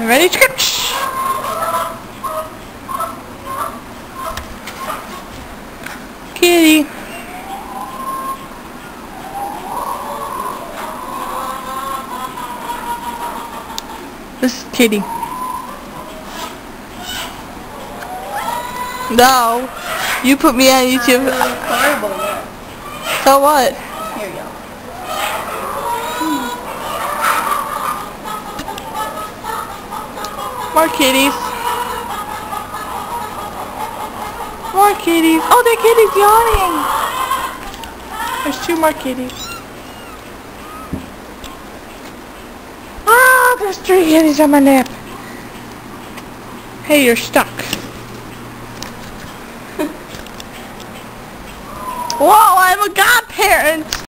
Ready to go? Shh. Kitty. This is Kitty. No. You put me on YouTube. So what? Here you go. More kitties. More kitties. Oh, that kitty's yawning. There's two more kitties. Ah, there's three kitties on my lap. Hey, you're stuck. Whoa, I'm a godparent.